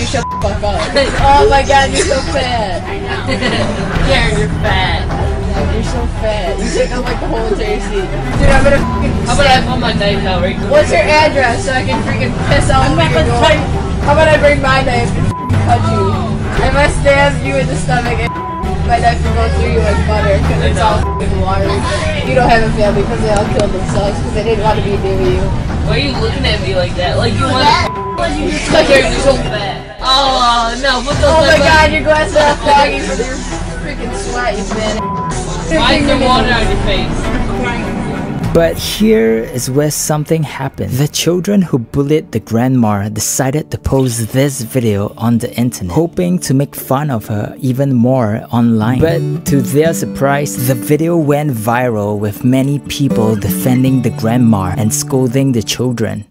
you shut the fuck up. Oh my god, you're so fat. I know. Karen, you're fat. You're so fat. You take up like the whole entire seat. Dude, I'm gonna fucking How about I stab- put my knife out right quick? What's your address so I can freaking piss off I'm your door? How about I bring my knife and cut you? I stab you in the stomach and my knife will go through you like butter because it's all fucking water. You don't have a family because they all killed themselves because they didn't want to be near you. Why are you looking at me like that? Like you want to like you're so fat. Oh put those Oh my like- god, your glasses are foggy from your freaking sweat, you man. Why is there water on your face? But here is where something happened. The children who bullied the grandma decided to post this video on the internet, hoping to make fun of her even more online. But to their surprise, the video went viral with many people defending the grandma and scolding the children.